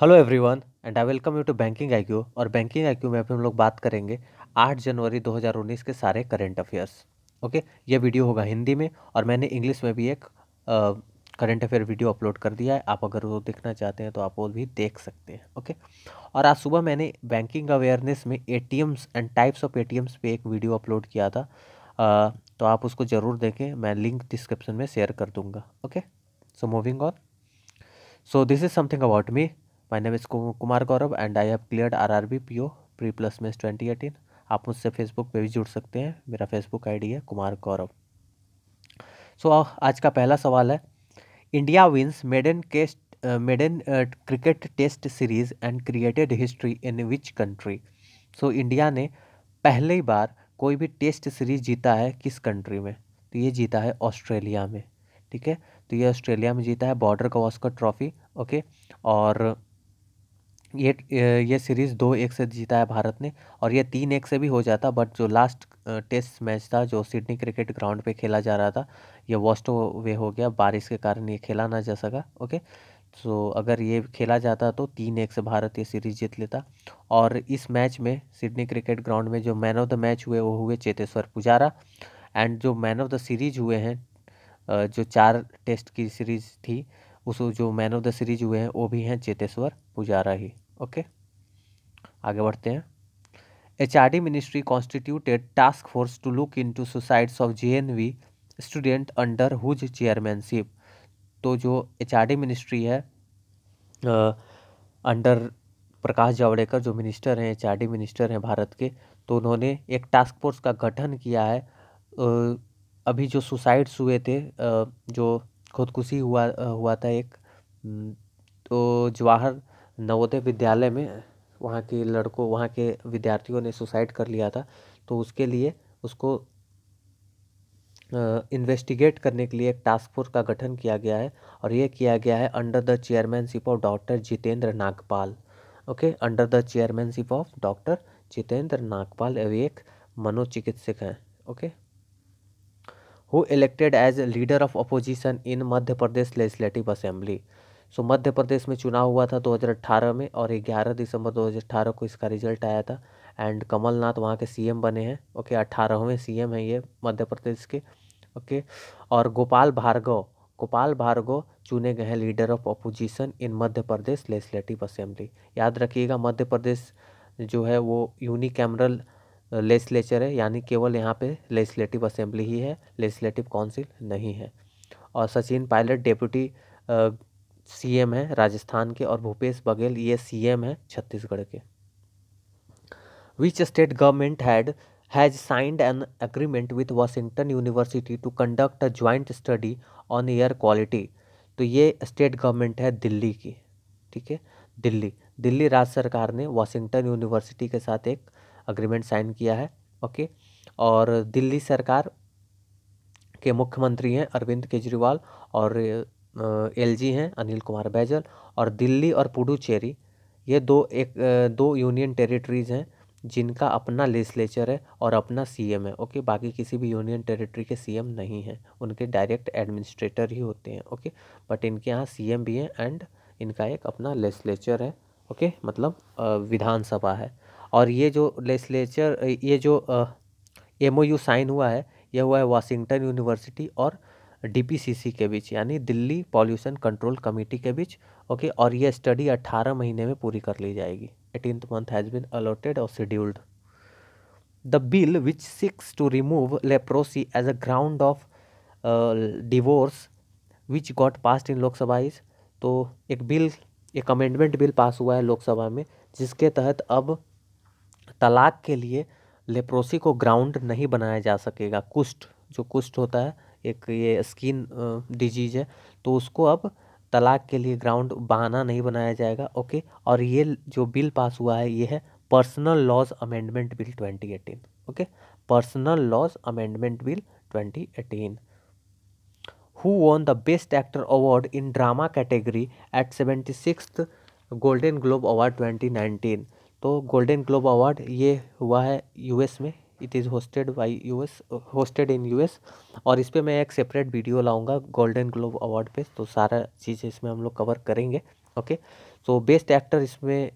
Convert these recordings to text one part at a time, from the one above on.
Hello everyone and I welcome you to banking IQ और banking IQ में हम लोग बात करेंगे 8 जनवरी 2019 के सारे करेंट अफेयर्स ओके ये वीडियो होगा हिंदी में और मैंने इंग्लिश में भी एक करेंट अफेयर वीडियो अपलोड कर दिया है। आप अगर वो देखना चाहते हैं तो आप वो भी देख सकते हैं। ओके और आज सुबह मैंने बैंकिंग अवेयरनेस में A and types of A पे एक वीडियो अपलोड किया था। आ, तो आप उसको ज़रूर देखें मैं लिंक डिस्क्रिप्शन में शेयर कर दूँगा। Okay so moving on so this is something about me my name is Kumar Gaurav and I have clear R R B P O pre plus में ट्वेंटी एटीन आप मुझसे Facebook पे भी जुड़ सकते हैं। मेरा फेसबुक आईडी है कुमार गौरव सो so, आज का पहला सवाल है। India wins maiden test maiden cricket test series and created history in which country so India ने पहली बार कोई भी टेस्ट सीरीज़ जीता है किस कंट्री में? तो ये जीता है ऑस्ट्रेलिया में। ठीक है? तो ये ऑस्ट्रेलिया में जीता है बॉर्डर गवास्कर ट्रॉफी ओके और ये ये सीरीज़ दो एक से जीता है भारत ने और ये तीन एक से भी हो जाता बट जो लास्ट टेस्ट मैच था, जो सिडनी क्रिकेट ग्राउंड पे खेला जा रहा था, ये वॉस्ट वे हो गया, बारिश के कारण ये खेला ना जा सका ओके तो अगर ये खेला जाता तो तीन एक से भारत ये सीरीज़ जीत लेता। और इस मैच में सिडनी क्रिकेट ग्राउंड में जो मैन ऑफ़ द मैच हुए, वो हुए चेतेश्वर पुजारा। एंड जो मैन ऑफ़ द सीरीज़ हुए हैं जो चार टेस्ट की सीरीज़ थी उस जो मैन ऑफ़ द सीरीज़ हुए हैं, वो भी हैं चेतेश्वर पुजारा ही ओके आगे बढ़ते हैं। H R D ministry constituted task force to look into suicides of J N V student under whose chairmanship तो जो एच आर डी मिनिस्ट्री है अंडर प्रकाश जावड़ेकर, जो मिनिस्टर हैं एच आर डी मिनिस्टर हैं भारत के तो उन्होंने एक टास्क फोर्स का गठन किया है। अभी जो सुसाइड्स हुए थे जो खुदकुशी हुआ हुआ था एक। तो जवाहर नवोदय विद्यालय में वहाँ के लड़कों, वहाँ के विद्यार्थियों ने सुसाइड कर लिया था। तो उसके लिए उसको इन्वेस्टिगेट करने के लिए एक टास्क फोर्स का गठन किया गया है और ये किया गया है under the chairmanship of doctor Jitendra Nagpal. Okay? Under the chairmanship of doctor Jitendra Nagpal, अभी एक मनोचिकित्सक हैं। Okay? Who elected as leader of opposition in Madhya Pradesh legislative assembly so Madhya Pradesh में चुनाव हुआ था 2018 में और 11 दिसंबर 2018 को इसका रिज़ल्ट आया था एंड कमलनाथ वहाँ के सीएम बने हैं. ओके अट्ठारहवें सीएम हैं ये मध्य प्रदेश के. ओके और गोपाल भार्गव गोपाल भार्गव चुने गए हैं leader of opposition in Madhya Pradesh legislative assembly याद रखिएगा मध्य प्रदेश जो है वो यूनिकैमरल लेजिस्लेचर है, यानी केवल यहाँ पे लेजिस्लेटिव असेंबली ही है, लेजिस्लेटिव काउंसिल नहीं है। और सचिन पायलट डेप्यूटी सीएम है राजस्थान के और भूपेश बघेल ये सीएम है छत्तीसगढ़ के। Which state government had has signed an agreement with Washington University to conduct a joint study on air quality तो ये स्टेट गवर्नमेंट है दिल्ली की, ठीक है? दिल्ली। दिल्ली राज्य सरकार ने वाशिंगटन यूनिवर्सिटी के साथ एक अग्रीमेंट साइन किया है ओके और दिल्ली सरकार के मुख्यमंत्री हैं अरविंद केजरीवाल और एलजी हैं अनिल कुमार बैजल और दिल्ली और पुडुचेरी। ये दो एक दो यूनियन टेरिटरीज़ हैं जिनका अपना लेजिस्लेचर है और अपना सीएम है ओके बाकी किसी भी यूनियन टेरिटरी के सीएम नहीं हैं। उनके डायरेक्ट एडमिनिस्ट्रेटर ही होते हैं ओके बट इनके यहाँ सीएम भी हैं एंड इनका एक अपना लेजिस्लेचर है ओके मतलब विधानसभा है। और ये जो लेजिस्लेचर ये जो एमओयू साइन हुआ है यह हुआ है वाशिंगटन यूनिवर्सिटी और डीपीसीसी के बीच, यानी दिल्ली पॉल्यूशन कंट्रोल कमेटी के बीच ओके और ये स्टडी 18 महीने में पूरी कर ली जाएगी। Eighteen month has been allotted और scheduled the bill which seeks to remove leprosy as a ground of divorce which got passed in Lok Sabha is तो एक बिल एक अमेंडमेंट बिल पास हुआ है लोकसभा में, जिसके तहत अब तलाक के लिए लेप्रोसी को ग्राउंड नहीं बनाया जा सकेगा। कुष्ठ, जो कुष्ठ होता है, एक ये स्किन डिज़ीज़ है तो उसको अब तलाक के लिए ग्राउंड बहाना नहीं बनाया जाएगा। ओके, और ये जो बिल पास हुआ है, ये है personal laws amendment bill 2018 okay, personal laws amendment bill 2018 who won the best actor award in drama category at seventy six golden globe award 2019 तो गोल्डन ग्लोब अवार्ड ये हुआ है यूएस में। It is hosted by US hosted in US और इस पर मैं एक सेपरेट वीडियो लाऊँगा गोल्डन ग्लोब अवार्ड पे। तो सारा चीज़ इसमें हम लोग कवर करेंगे ओके सो बेस्ट एक्टर इसमें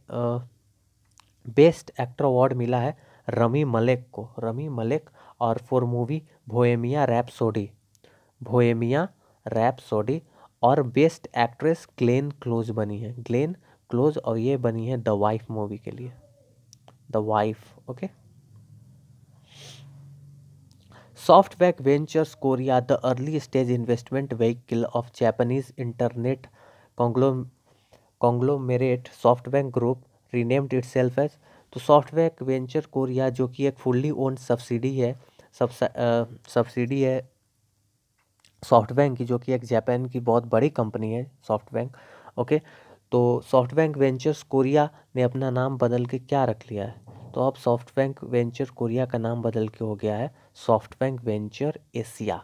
बेस्ट एक्टर अवार्ड मिला है रमी मलिक को। रमी मलिक और for movie Bohemian Rhapsody Bohemian Rhapsody और बेस्ट एक्ट्रेस ग्लेन क्लोज बनी है। ग्लेन क्लोज और ये बनी है द वाइफ मूवी के लिए। Wife okay SoftBank ventures Korea the early stage investment vehicle of Japanese internet conglomerate SoftBank group renamed itself as तो सॉफ्टवेयर वेंचर कोरिया जो कि एक फुल्ली ओन्ड सब्सिडी है सब सब्सिडी है सॉफ्ट बैंक की, जो कि एक जापान की बहुत बड़ी कंपनी है सॉफ्ट बैंक ओके तो सॉफ्ट बैंक वेंचर्स कोरिया ने अपना नाम बदल के क्या रख लिया है? तो अब सॉफ्ट बैंक वेंचर कोरिया का नाम बदल के हो गया है soft bank venture Asia.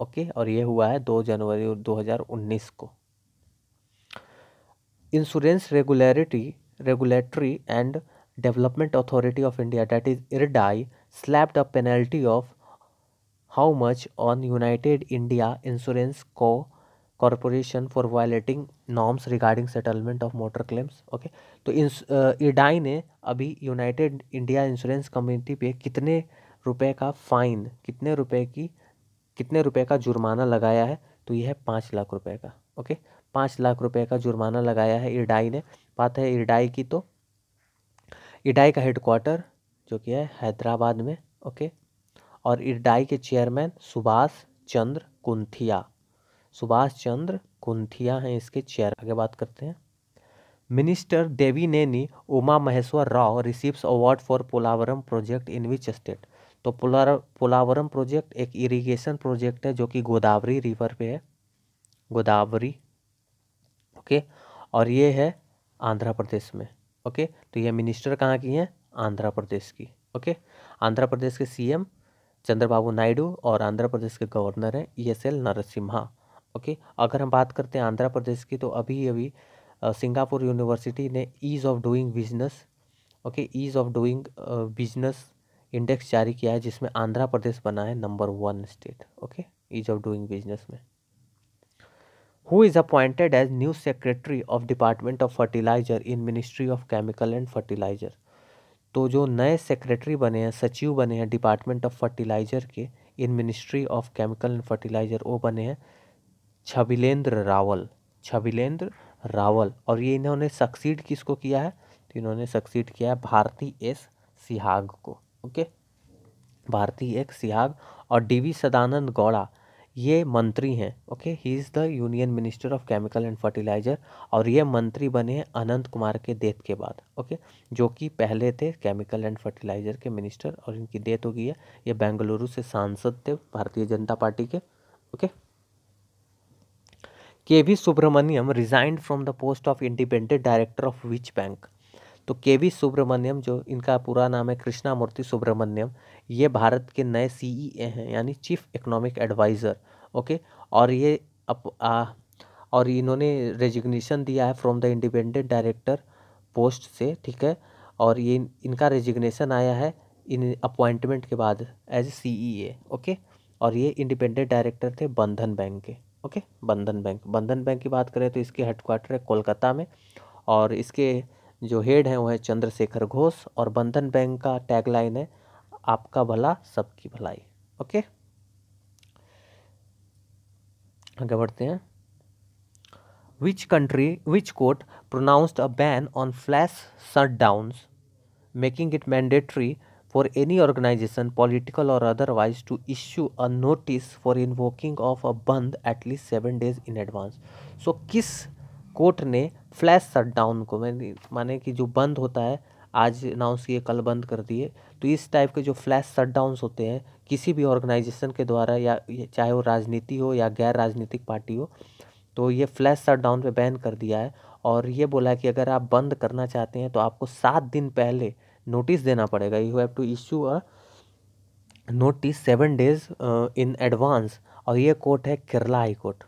Okay? और ये हुआ है दो जनवरी 2019 को। Insurance regularity, regulatory and development authority of India that is IRDAI slapped a penalty of how much on United India insurance Co corporation for violating norms regarding settlement of motor claims okay तो IRDAI ने अभी United India insurance community पे कितने रुपए का fine कितने रुपए की, कितने रुपए का जुर्माना लगाया है? तो यह है पाँच लाख रुपए का ओके पाँच लाख रुपए का जुर्माना लगाया है इडाई ने। बात है इडाई की तो इडाई का हेडक्वार्टर जो कि है हैदराबाद में ओके और इरडाई के चेयरमैन सुभाष चंद्र कुंथिया सुभाष चंद्र कुंथिया हैं इसके चेयर आगे बात करते हैं। Minister Devineni Uma Maheswara Rao receives award for Polavaram project in which state तो पोलार पोलावरम प्रोजेक्ट एक इरिगेशन प्रोजेक्ट है जो कि गोदावरी रिवर पे है। गोदावरी ओके और ये है आंध्र प्रदेश में ओके तो ये मिनिस्टर कहाँ की हैं? आंध्र प्रदेश की ओके आंध्र प्रदेश के सीएम चंद्रबाबू नायडू और आंध्र प्रदेश के गवर्नर हैं E S L Narasimha. Okay? अगर हम बात करते हैं आंध्र प्रदेश की तो अभी अभी सिंगापुर यूनिवर्सिटी ने ease of doing business okay? Ease of doing business index जारी किया है, जिसमें आंध्र प्रदेश बना है number one state okay? Ease of doing business में। Who is appointed as new secretary of department of fertiliser in ministry of chemical and fertiliser तो जो नए सेक्रेटरी बने हैं, सचिव बने हैं डिपार्टमेंट ऑफ़ फर्टिलाइज़र के in ministry of chemical and fertiliser वो बने हैं छबिलेंद्र रावल छबिलेंद्र रावल। और ये इन्होंने सक्सीड किसको किया है? तो इन्होंने सक्सीड किया है भारती एस सिहाग को, ओके? भारती एक सिहाग और डीवी सदानंद गौड़ा, ये मंत्री हैं, okay? He is the union minister of chemical and fertiliser और ये मंत्री बने हैं अनंत कुमार के डेथ के बाद, ओके? जो कि पहले थे केमिकल एंड फर्टिलाइज़र के मिनिस्टर और इनकी डेथ हो गई है। ये बेंगलुरु से सांसद थे भारतीय जनता पार्टी के, okay? K V Subramanian resigned from the post of independent director of which bank तो के वी सुब्रमण्यम जो इनका पूरा नाम है कृष्णा मूर्ति सुब्रमण्यम ये भारत के नए सीईए हैं यानी चीफ इकोनॉमिक एडवाइज़र ओके और ये अप आ, और इन्होंने रेजिग्नेशन दिया है from the independent director post से ठीक है? और ये इनका रेजिग्नेशन आया है इन अपॉइंटमेंट के बाद एज सी ओके और ये इंडिपेंडेंट डायरेक्टर थे बंधन बैंक के। ओके, बंधन बैंक। बंधन बैंक की बात करें तो इसके हेडक्वार्टर है कोलकाता में और इसके जो हेड हैं वो है चंद्रशेखर घोष और बंधन बैंक का टैगलाइन है, आपका भला, सबकी भलाई। ओके? आगे बढ़ते हैं। Which country which court pronounced a ban on flash shutdowns making it for any organisation political और otherwise to issue a notice for invoking of a bandh at least seven days in advance so किस court ने flash shutdown को मैंने माने कि जो बंद होता है, आज अनाउंस किए, कल बंद कर दिए तो इस टाइप के जो फ्लैश शटडाउन्स होते हैं, किसी भी ऑर्गेनाइजेशन के द्वारा या चाहे वो राजनीति हो या गैर राजनीतिक पार्टी हो तो ये फ्लैश शटडाउन पे बैन कर दिया है। और ये बोला कि अगर आप बंद करना चाहते हैं तो आपको सात दिन पहले नोटिस देना पड़ेगा। You have to issue a notice seven days in advance और ये कोर्ट है केरला हाई कोर्ट।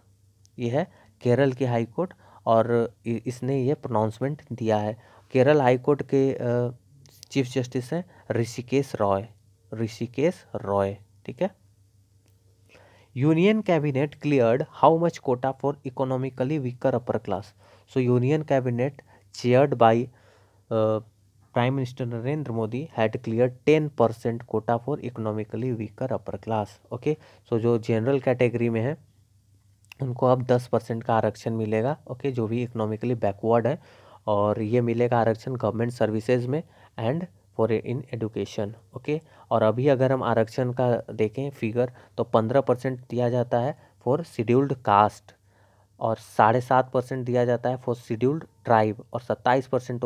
ये है केरल की हाई कोर्ट और इसने ये प्रोनाउंसमेंट दिया है। केरल हाई कोर्ट के चीफ जस्टिस हैं ऋषिकेश रॉय। ऋषिकेश रॉय, ठीक है? Union cabinet cleared how much quota for economically weaker upper class so union cabinet chaired by prime minister Narendra Modi had clear ten percent quota for economically weaker upper class okay so जो general category में है, उनको अब दस percent का आरक्षण मिलेगा okay जो भी इकोनॉमिकली बैकवर्ड है, और ये मिलेगा आरक्षण गवर्नमेंट सर्विसेज़ में and for in education okay और अभी अगर हम आरक्षण का देखें फिगर तो पंद्रह परसेंट दिया जाता है फॉर शेड्यूल्ड कास्ट और साढ़े सात परसेंट दिया जाता है फॉर शेड्यूल्ड ट्राइब और सत्ताईस परसेंट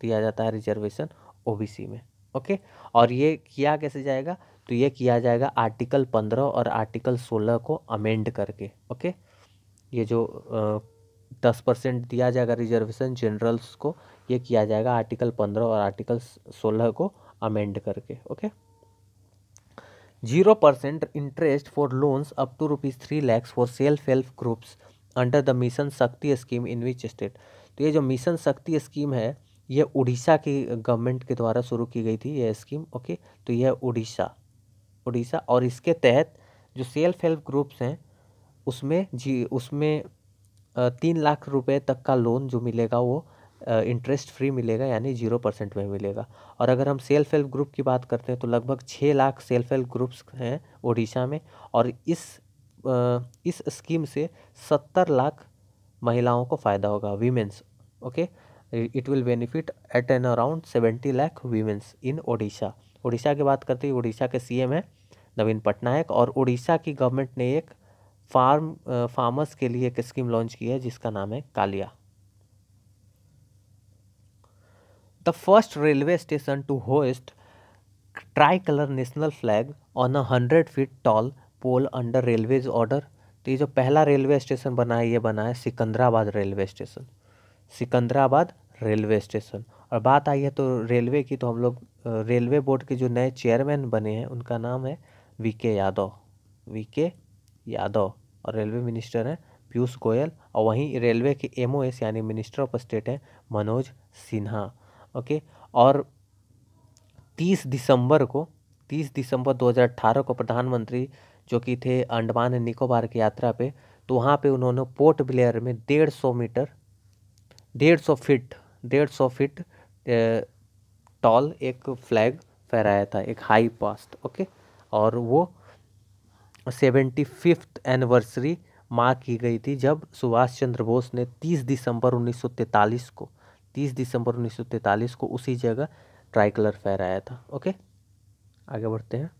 दिया जाता है रिजर्वेशन ओबीसी में ओके और ये किया कैसे जाएगा? तो ये किया जाएगा आर्टिकल पंद्रह और आर्टिकल सोलह को अमेंड करके ओके ये जो दस परसेंट दिया जाएगा रिजर्वेशन जनरल्स को, ये किया जाएगा आर्टिकल पंद्रह और आर्टिकल सोलह को अमेंड करके okay zero percent interest for loans up to rupees three lakhs for self help groups under the mission Shakti scheme in which state तो ये जो मिशन शक्ति स्कीम है ये उड़ीसा की गवर्नमेंट के द्वारा शुरू की गई थी यह स्कीम ओके तो यह उड़ीसा। उड़ीसा और इसके तहत जो सेल्फ हेल्प ग्रुप्स हैं, उसमें जी, उसमें तीन लाख रुपए तक का लोन जो मिलेगा वो इंटरेस्ट फ्री मिलेगा, यानी ज़ीरो परसेंट में मिलेगा। और अगर हम सेल्फ हेल्प ग्रुप की बात करते हैं तो लगभग छः लाख सेल्फ हेल्प ग्रुप्स हैं उड़ीसा में और इस इस स्कीम से सत्तर लाख महिलाओं को फ़ायदा होगा women's okay it will benefit at an around seventy lakh women's in Odisha Orissa की बात करते हैं उड़ीसा के सीएम है नवीन पटनायक और उड़ीसा की गवर्नमेंट ने एक फार्म फार्मर्स के लिए एक स्कीम लॉन्च की है, जिसका नाम है Kalia. The first railway station to host tricolour national flag on a hundred feet tall pole under railways order तो ये जो पहला रेलवे स्टेशन बना है ये बना है Secunderabad railway station Secunderabad railway station. और बात आई है तो रेलवे की तो हम लोग रेलवे बोर्ड के जो नए चेयरमैन बने हैं, उनका नाम है V K Yadav. V K Yadav और रेलवे मिनिस्टर हैं पीयूष गोयल और वहीं रेलवे के एमओएस, यानी मिनिस्टर ऑफ़ स्टेट हैं मनोज सिन्हा। ओके? और 30 दिसंबर को 30 दिसंबर 2018 को प्रधानमंत्री जो कि थे अंडमान निकोबार की यात्रा पे तो वहाँ पे उन्होंने पोर्ट ब्लेयर में डेढ़ सौ मीटर, डेढ़ सौ फिट डेढ़ सौ फिट टॉल एक फ्लैग फहराया था, एक हाई पास्ट ओके और वो सेवेंटी फिफ्थ एनिवर्सरी मार्क की गई थी जब सुभाष चंद्र बोस ने 30 दिसंबर 1943 को 30 दिसंबर 1943 को उसी जगह ट्राई कलर फहराया था ओके आगे बढ़ते हैं।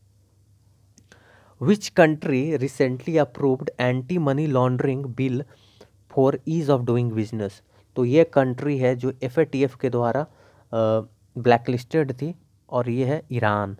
Which country recently approved anti money laundering bill for ease of doing business तो ये कंट्री है जो एफएटीएफ के द्वारा ब्लैक लिस्टेड थी और ये है ईरान।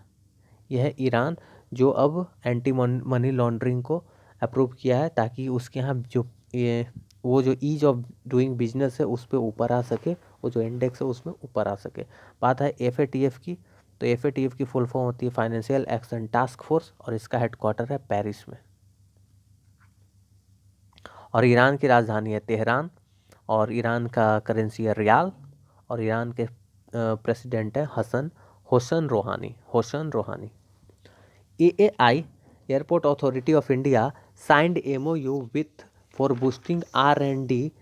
यह है ईरान जो अब एंटी मनी लॉन्ड्रिंग को अप्रूव किया है ताकि उसके यहाँ जो ये, वो जो ईज ऑफ़ डूइंग बिज़नेस है उस पर ऊपर आ सके, वो जो इंडेक्स है उसमें ऊपर आ सके। बात है एफएटीएफ की तो एफएटीएफ की फुल फॉर्म होती है फाइनेंशियल एक्शन टास्क फोर्स और इसका हेडक्वार्टर है पेरिस में। और ईरान की राजधानी है तेहरान और ईरान का करेंसी है रियाल और ईरान के प्रेसिडेंट है Hassan, Hassan Rouhani Hassan Rouhani. A A I, airport authority of India, signed M O U with for boosting R and D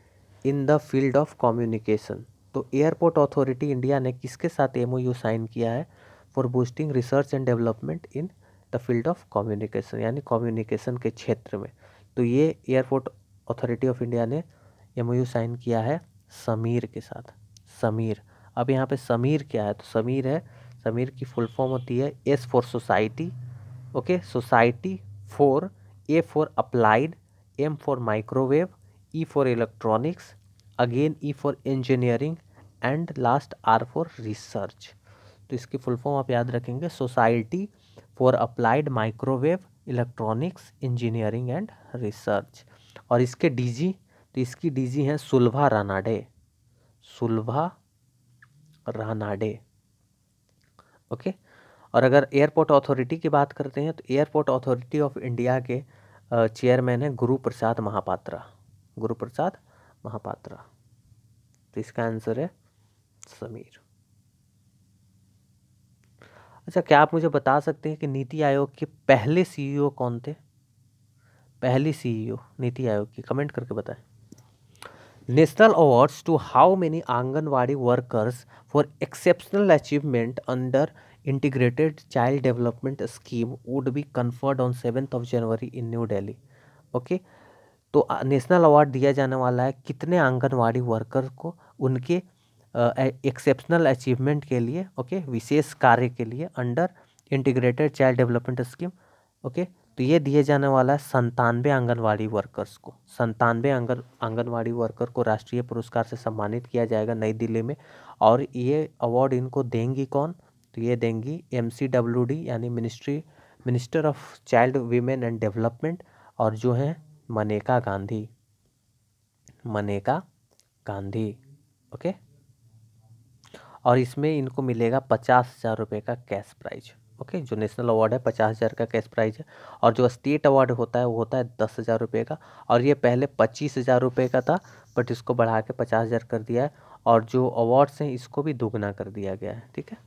in the field of communication. तो airport authority India ने किसके साथ M O you sign किया है? For boosting research and development in the field of communication, यानी communication के क्षेत्र में। तो ये एयरपोर्ट अथॉरिटी ऑफ़ इंडिया ने एमओयू साइन किया है समीर के साथ। समीर। अब यहाँ पे समीर क्या है? तो समीर है, समीर की फुल फॉर्म होती है S for society okay society 4 A for applied M for microwave E for electronics again E for engineering and last R for research तो इसकी फुल फॉर्म आप याद रखेंगे। Society for applied microwave electronics engineering and research और इसके DG तो इसकी DG हैं सुलभा रानाडे। सुलभा रानाडे। ओके? और अगर एयरपोर्ट अथॉरिटी की बात करते हैं तो एयरपोर्ट अथॉरिटी ऑफ़ इंडिया के चेयरमैन हैं गुरु प्रसाद महापात्रा। गुरु प्रसाद महापात्रा। तो इसका आंसर है समीर। अच्छा क्या आप मुझे बता सकते हैं कि नीति आयोग के पहले सीईओ कौन थे? पहली सीईओ नीति आयोग की। कमेंट करके बताएँ। National awards to how many anganwadi workers for exceptional achievement under integrated child development scheme would be conferred on seventh of January in New Delhi okay तो नेशनल अवार्ड दिया जाने वाला है कितने आंगनवाड़ी वर्कर को उनके एक्सेप्शनल uh, अचीवमेंट के लिए ओके okay? विशेष कार्य के लिए under integrated child development scheme okay तो ये दिए जाने वाला है संतानवे आंगनवाड़ी वर्कर्स को। संतानवे आँगन, आंगनवाड़ी वर्कर को राष्ट्रीय पुरस्कार से सम्मानित किया जाएगा नई दिल्ली में। और ये अवार्ड इनको देंगी कौन? तो ये देंगी एमसीडब्ल्यूडी यानी ministry minister of child women and development और जो हैं मनेका गांधी। मनेका गांधी ओके और इसमें इनको मिलेगा पचास हज़ार रुपये का कैश प्राइज ओके, जो नेशनल अवार्ड है, पचास हज़ार का कैश प्राइज है और जो स्टेट अवार्ड होता है, वो होता है दस हज़ार रुपये का और ये पहले पच्चीस हज़ार रुपये का था, बट इसको बढ़ा के पचास हज़ार कर दिया है और जो अवार्ड्स हैं, इसको भी दोगुना कर दिया गया है, ठीक है?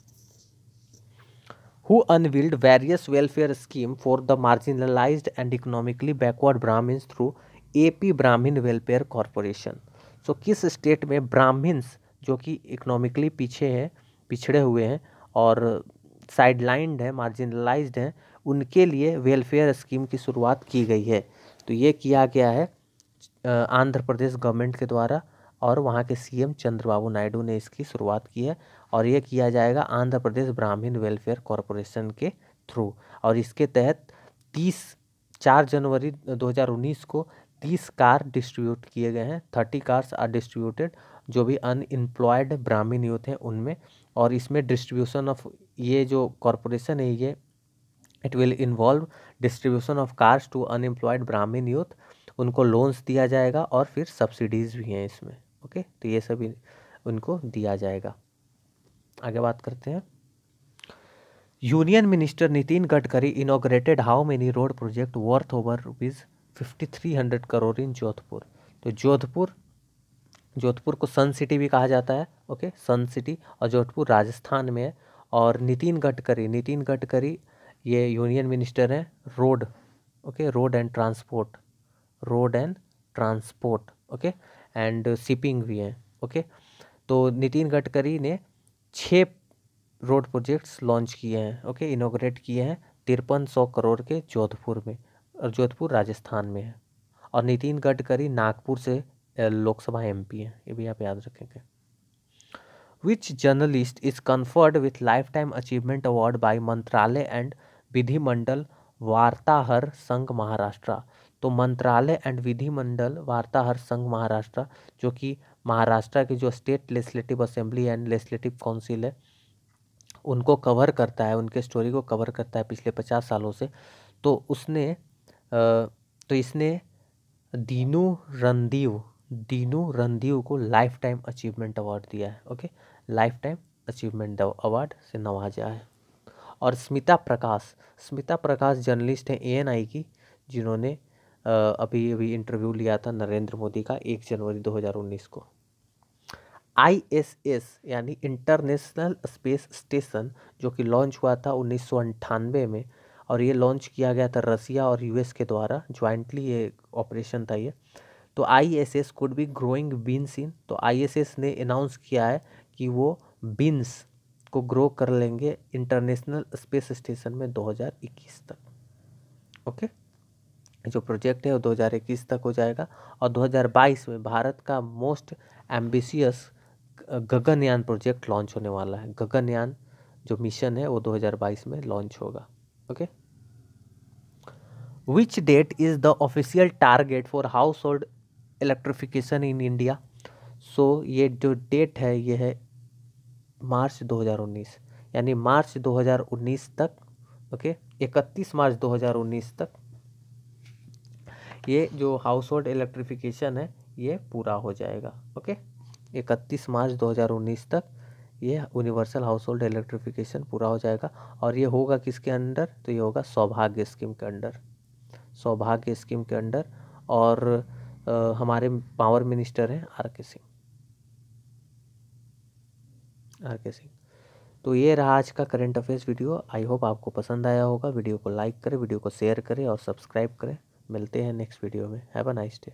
Who unveiled various welfare scheme for the marginalized and economically backward brahmins through AP Brahmin welfare corporation so किस स्टेट में ब्राह्मण्स जो कि इकोनॉमिकली पीछे हैं, पिछड़े हुए हैं और साइडलाइंड है मार्जिनलाइज्ड हैं, उनके लिए वेलफेयर स्कीम की शुरुआत की गई है। तो ये किया गया है आंध्र प्रदेश गवर्नमेंट के द्वारा और वहाँ के सीएम चंद्रबाबू नायडू ने इसकी शुरुआत की है और ये किया जाएगा आंध्र प्रदेश ब्राह्मीण वेलफेयर कॉरपोरेशन के थ्रू और इसके तहत तीस, चार जनवरी 2019 को तीस कार डिस्ट्रीब्यूट किए गए हैं थर्टी कार्स आर डिस्ट्रीब्यूटेड जो भी अनएम्प्लॉयड ब्राह्मीण यूथ हैं उनमें और इसमें डिस्ट्रीब्यूशन ऑफ़ ये जो कॉरपोरेशन है ये it will involve distribution of cars to unemployed Brahmin youth उनको लोन्स दिया जाएगा और फिर सब्सिडीज़ भी हैं इसमें ओके तो ये सभी उनको दिया जाएगा। आगे बात करते हैं। Union minister Nitin Gadkari inaugurated how many road project worth over rupees fifty three hundred crore in Jodhpur तो जोधपुर जोधपुर को सन सिटी भी कहा जाता है ओके सन सिटी और जोधपुर राजस्थान में है। और नितिन गडकरी नितिन गडकरी, ये यूनियन मिनिस्टर हैं, road okay road and transport, road and transport okay and shipping भी हैं ओके तो नितिन गडकरी ने छः रोड प्रोजेक्ट्स लॉन्च किए हैं ओके इनोग्रेट किए हैं तिरपन सौ करोड़ के जोधपुर में, और जोधपुर राजस्थान में है, और नितिन गडकरी नागपुर से लोकसभा एमपी हैं, ये भी आप याद रखेंगे। Journalist is conferred with lifetime achievement award by Mantralaya and Vidhimandal Vartahar Sangh Maharashtra तो मंत्रालय एंड विधिमंडल वार्ताहर संघ महाराष्ट्र जो कि महाराष्ट्र की जो state legislative assembly and legislative council है, उनको कवर करता है, उनके स्टोरी को कवर करता है पिछले पचास सालों से। तो उसने तो इसने दीनू रणदीव दीनू रणदीव को लाइफ टाइम अचीवमेंट अवार्ड दिया है okay lifetime achievement award से नवाजा है। और स्मिता प्रकाश स्मिता प्रकाश जर्नलिस्ट हैं ए की, जिन्होंने अभी अभी इंटरव्यू लिया था नरेंद्र मोदी का एक जनवरी 2019 को। आईएसएस यानी इंटरनेशनल स्पेस स्टेशन जो कि लॉन्च हुआ था उन्नीस में, और ये लॉन्च किया गया था रसिया और यूएस के द्वारा ज्वाइंटली ये ऑपरेशन था ये। तो I S S could be growing beans in तो आई एस एस ने अनाउंस किया है कि वो बीन्स को ग्रो कर लेंगे इंटरनेशनल स्पेस स्टेशन में 2021 तक। ओके? जो प्रोजेक्ट है वो 2021 तक हो जाएगा और 2022 में भारत का most ambitious Gaganyaan project launch होने वाला है। गगनयान जो मिशन है वो 2022 में लॉन्च होगा। Okay? Which date is the official target for household electrification in India so ये जो डेट है, ये है मार्च 2019 यानी मार्च 2019 तक ओके इकतीस मार्च 2019 तक ये जो हाउस होल्ड इलेक्ट्रिफिकेशन है ये पूरा हो जाएगा ओके? इकतीस मार्च 2019 तक ये यूनिवर्सल हाउस होल्ड इलेक्ट्रिफिकेशन पूरा हो जाएगा और ये होगा किसके अंडर? तो ये होगा सौभाग्य स्कीम के अंडर। सौभाग्य स्कीम के अंडर और आ, हमारे पावर मिनिस्टर हैं आर के सिंह। आर के सिंह तो ये रहा आज का current affairs video I hope आपको पसंद आया होगा। वीडियो को लाइक करें वीडियो को शेयर करें और सब्सक्राइब करें। मिलते हैं नेक्स्ट वीडियो में। Have a nice day